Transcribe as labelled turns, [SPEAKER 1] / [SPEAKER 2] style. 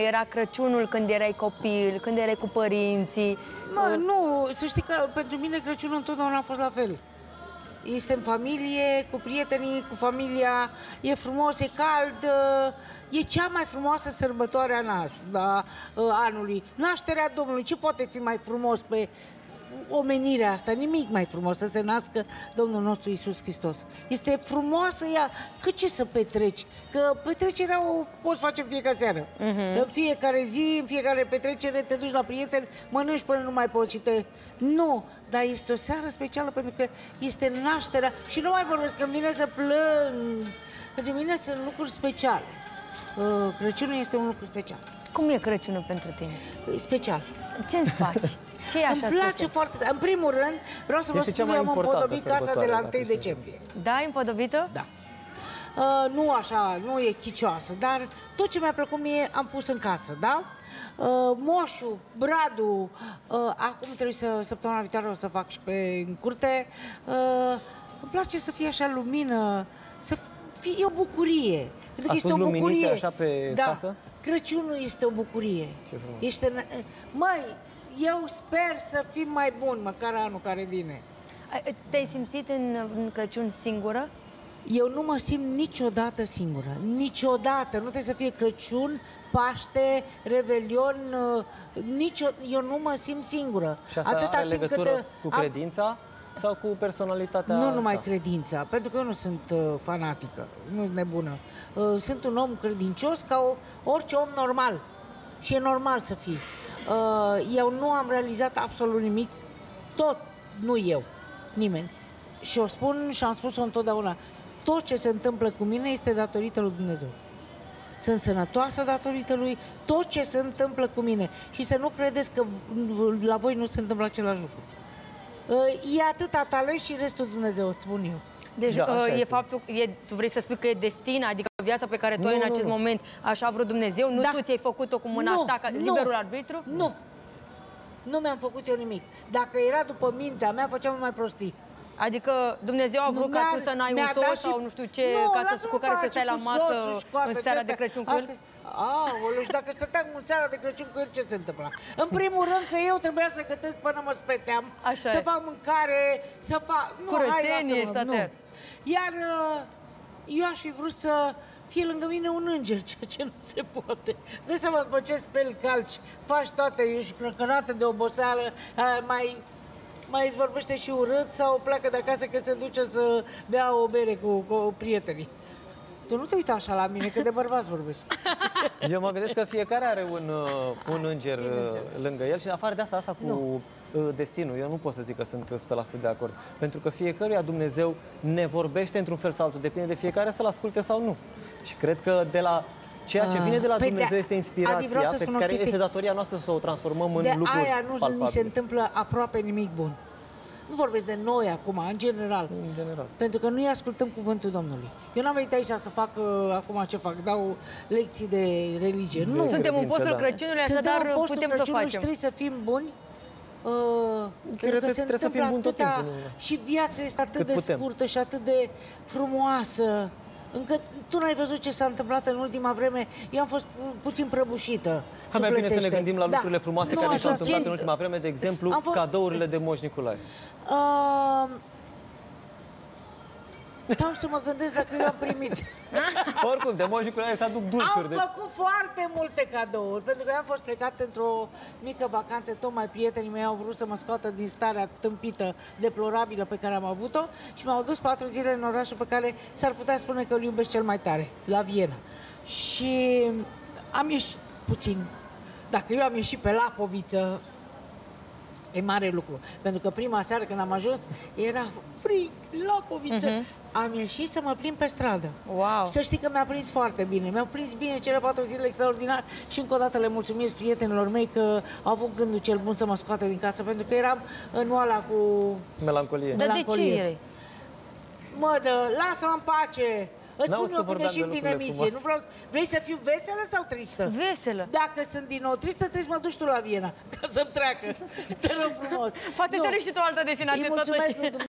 [SPEAKER 1] era Crăciunul când erai copil, când erai cu părinții?
[SPEAKER 2] Mă, nu, să știi că pentru mine Crăciunul întotdeauna a fost la fel. Este în familie, cu prietenii, cu familia, e frumos, e cald, e cea mai frumoasă sărbătoare a naș- a, anului. Nașterea Domnului, ce poate fi mai frumos pe omenirea asta? Nimic mai frumos să se nască Domnul nostru Isus Hristos. Este frumoasă ea, că ce să petreci? Că petrecerea o poți face în fiecare seară. În fiecare zi, în fiecare petrecere, te duci la prieteni, mănânci până nu mai poți și te... Nu, dar este o seară specială pentru că este nașterea și nu mai vorbesc, când vine să plâng. Pentru mine sunt lucruri speciale. Uh, Crăciunul este un lucru special.
[SPEAKER 1] Cum e Crăciunul pentru tine?
[SPEAKER 2] E Special.
[SPEAKER 1] Ce-ți faci? Ce e așa
[SPEAKER 2] Îmi place
[SPEAKER 1] special?
[SPEAKER 2] foarte tare. În primul rând, vreau să vă
[SPEAKER 3] Este
[SPEAKER 2] spun,
[SPEAKER 3] cea
[SPEAKER 2] eu
[SPEAKER 3] mai
[SPEAKER 2] am
[SPEAKER 3] importantă
[SPEAKER 2] împodobit casa de
[SPEAKER 3] sărbătoare,
[SPEAKER 2] la
[SPEAKER 3] dacă
[SPEAKER 2] 1
[SPEAKER 3] se
[SPEAKER 2] decembrie.
[SPEAKER 1] Da, ai împodobită?
[SPEAKER 2] Da. Uh, nu așa, nu e chicioasă, dar tot ce mi-a plăcut mie am pus în casă, da? Uh, moșul, bradul, uh, acum trebuie să, săptămâna viitoare o să fac și pe în curte. Uh, îmi place să fie așa lumină, să fie o bucurie. Pentru că
[SPEAKER 3] Ați
[SPEAKER 2] este
[SPEAKER 3] pus
[SPEAKER 2] o
[SPEAKER 3] luminițe
[SPEAKER 2] bucurie.
[SPEAKER 3] așa pe
[SPEAKER 2] da.
[SPEAKER 3] casă?
[SPEAKER 2] Crăciunul este o bucurie.
[SPEAKER 3] Ce frumos.
[SPEAKER 2] Este, măi, eu sper să fim mai buni, măcar anul care vine.
[SPEAKER 1] Ai- Te-ai simțit în, în Crăciun singură?
[SPEAKER 2] Eu nu mă simt niciodată singură. Niciodată. Nu trebuie să fie Crăciun, Paște, Revelion, uh, nicio... eu nu mă simt singură.
[SPEAKER 3] Și asta are
[SPEAKER 2] timp
[SPEAKER 3] legătură
[SPEAKER 2] cât, uh,
[SPEAKER 3] cu
[SPEAKER 2] am-
[SPEAKER 3] credința sau cu personalitatea
[SPEAKER 2] Nu numai
[SPEAKER 3] ta?
[SPEAKER 2] credința, pentru că eu nu sunt uh, fanatică, nu sunt nebună. Uh, sunt un om credincios ca o, orice om normal. Și e normal să fii. Uh, eu nu am realizat absolut nimic, tot, nu eu, nimeni. Și o spun și am spus-o întotdeauna. Tot ce se întâmplă cu mine este datorită lui Dumnezeu. Sunt sănătoasă datorită lui, tot ce se întâmplă cu mine. Și să nu credeți că la voi nu se întâmplă același lucru. Uh, E atâta talent și restul Dumnezeu, îți spun eu.
[SPEAKER 1] Deci
[SPEAKER 3] Da,
[SPEAKER 1] da,
[SPEAKER 3] așa
[SPEAKER 1] e
[SPEAKER 3] este.
[SPEAKER 1] faptul, e, tu vrei să spui că e destin, adică viața pe care tu
[SPEAKER 3] Nu,
[SPEAKER 1] ai în
[SPEAKER 3] nu,
[SPEAKER 1] acest
[SPEAKER 3] nu.
[SPEAKER 1] moment, așa a vrut Dumnezeu, nu
[SPEAKER 2] Da.
[SPEAKER 1] tu ți-ai făcut-o cu mâna
[SPEAKER 2] Nu,
[SPEAKER 1] ta, ca
[SPEAKER 2] nu.
[SPEAKER 1] liberul arbitru?
[SPEAKER 2] Nu. Nu mi-am făcut eu nimic. Dacă era după mintea mea, făceam mai prostii.
[SPEAKER 1] Adică Dumnezeu a vrut
[SPEAKER 2] Nu,
[SPEAKER 1] ca
[SPEAKER 2] mi-a-
[SPEAKER 1] tu să n-ai un
[SPEAKER 2] mi-a
[SPEAKER 1] soț
[SPEAKER 2] dat
[SPEAKER 1] sau
[SPEAKER 2] și-
[SPEAKER 1] nu știu ce,
[SPEAKER 2] Nu,
[SPEAKER 1] ca să,
[SPEAKER 2] lasă-mă
[SPEAKER 1] cu care să
[SPEAKER 2] pace
[SPEAKER 1] stai la
[SPEAKER 2] cu
[SPEAKER 1] masă
[SPEAKER 2] soțul și cu
[SPEAKER 1] în
[SPEAKER 2] astea,
[SPEAKER 1] seara
[SPEAKER 2] cu
[SPEAKER 1] de
[SPEAKER 2] astea.
[SPEAKER 1] Crăciun cu el?
[SPEAKER 2] Astea- Aoleu, și dacă stăteam în seara de Crăciun cu el, ce se întâmpla? În primul rând că eu trebuia să gătesc până mă speteam,
[SPEAKER 1] Așa
[SPEAKER 2] să
[SPEAKER 1] e.
[SPEAKER 2] fac mâncare, să fac... Nu,
[SPEAKER 1] Curățenie
[SPEAKER 2] hai,
[SPEAKER 1] și
[SPEAKER 2] lasă-mă,
[SPEAKER 1] toate.
[SPEAKER 2] nu. Iar uh, eu aș fi vrut să fie lângă mine un înger, ceea ce nu se poate. Îți dai seama, după ce speli, calci, faci toate, ești crăcănată de oboseală, uh, mai mai îți vorbește și urât sau pleacă de acasă că se duce să bea o bere cu, cu prietenii. Tu nu te uita așa la mine, că de bărbați vorbesc.
[SPEAKER 3] Eu mă gândesc că fiecare are un, uh, un înger uh,
[SPEAKER 2] bineînțeles.
[SPEAKER 3] lângă el și în afară de asta, asta cu uh, destinul, eu nu pot să zic că sunt 100% de acord. Pentru că fiecăruia Dumnezeu ne vorbește într-un fel sau altul, depinde de fiecare să-l asculte sau nu. Și cred că de la ceea ce vine de la
[SPEAKER 2] Păi de-
[SPEAKER 3] Dumnezeu este
[SPEAKER 2] Adi, vreau
[SPEAKER 3] inspirația
[SPEAKER 2] să
[SPEAKER 3] pe
[SPEAKER 2] spun o
[SPEAKER 3] care
[SPEAKER 2] chestie.
[SPEAKER 3] este datoria noastră să o transformăm în
[SPEAKER 2] De
[SPEAKER 3] lucruri
[SPEAKER 2] aia nu
[SPEAKER 3] palpabile.
[SPEAKER 2] mi se întâmplă aproape nimic bun. Nu vorbesc de noi acum, în general.
[SPEAKER 3] În general.
[SPEAKER 2] Pentru că nu-i ascultăm cuvântul Domnului. Eu n-am venit aici să fac uh, acum ce fac, dau lecții de religie. Nu.
[SPEAKER 1] Suntem în
[SPEAKER 3] credință,
[SPEAKER 1] postul
[SPEAKER 3] da.
[SPEAKER 1] Crăciunului,
[SPEAKER 2] Suntem
[SPEAKER 1] așadar
[SPEAKER 2] în postul
[SPEAKER 1] putem să
[SPEAKER 2] Crăciunului și
[SPEAKER 1] facem.
[SPEAKER 2] trebuie să fim buni. Uh,
[SPEAKER 3] Cred
[SPEAKER 2] pentru
[SPEAKER 3] că
[SPEAKER 2] se
[SPEAKER 3] trebuie să fim
[SPEAKER 2] întâmplă
[SPEAKER 3] buni tot
[SPEAKER 2] atâta
[SPEAKER 3] timpul, nu?
[SPEAKER 2] Și viața este atât
[SPEAKER 3] Cât
[SPEAKER 2] de
[SPEAKER 3] putem.
[SPEAKER 2] scurtă și atât de frumoasă. Încât tu n-ai văzut ce s-a întâmplat în ultima vreme. Eu am fost pu- puțin prăbușită.
[SPEAKER 3] Hai mai bine să ne
[SPEAKER 2] sufletește.
[SPEAKER 3] gândim la
[SPEAKER 2] Da.
[SPEAKER 3] lucrurile frumoase
[SPEAKER 2] Nu,
[SPEAKER 3] care
[SPEAKER 2] așa
[SPEAKER 3] s-au întâmplat
[SPEAKER 2] simt.
[SPEAKER 3] în ultima vreme, de exemplu,
[SPEAKER 2] Am fost-
[SPEAKER 3] cadourile de Moș Nicolae.
[SPEAKER 2] Uh, Stau să mă gândesc dacă eu am primit.
[SPEAKER 3] Oricum, de Moș Nicolae să aduc
[SPEAKER 2] Am
[SPEAKER 3] dulciuri. De...
[SPEAKER 2] făcut foarte multe cadouri, pentru că eu am fost plecat într-o mică vacanță, tocmai prietenii mei au vrut să mă scoată din starea tâmpită, deplorabilă pe care am avut-o și m-au dus patru zile în orașul pe care s-ar putea spune că îl iubesc cel mai tare, la Viena. Și am ieșit puțin. Dacă eu am ieșit pe Lapoviță, E mare lucru. Pentru că prima seară când am ajuns era frig, Lapoviță. Am ieșit să mă plimb pe stradă.
[SPEAKER 1] Wow.
[SPEAKER 2] Să știi că mi-a prins foarte bine. Mi-au prins bine cele patru zile extraordinar și încă o dată le mulțumesc prietenilor mei că au avut gândul cel bun să mă scoată din casă pentru că eram în oala cu...
[SPEAKER 3] Melancolie.
[SPEAKER 1] Dar de ce
[SPEAKER 2] melancolie.
[SPEAKER 1] erai?
[SPEAKER 2] Mă, dă, lasă-mă în pace! Îți
[SPEAKER 3] N-auzi
[SPEAKER 2] spun
[SPEAKER 3] că
[SPEAKER 2] eu când
[SPEAKER 3] vorbeam de
[SPEAKER 2] ieșim din
[SPEAKER 3] lucrurile
[SPEAKER 2] emisie.
[SPEAKER 3] frumoase.
[SPEAKER 2] Nu vreau... Vrei să fiu veselă sau tristă?
[SPEAKER 1] Veselă.
[SPEAKER 2] Dacă sunt din nou tristă, trebuie să mă duci tu la Viena, ca să-mi treacă. Te rog frumos.
[SPEAKER 1] Poate
[SPEAKER 2] Nu.
[SPEAKER 1] te duci și tu o altă destinație
[SPEAKER 2] Îi mulțumesc
[SPEAKER 1] totuși.
[SPEAKER 2] lui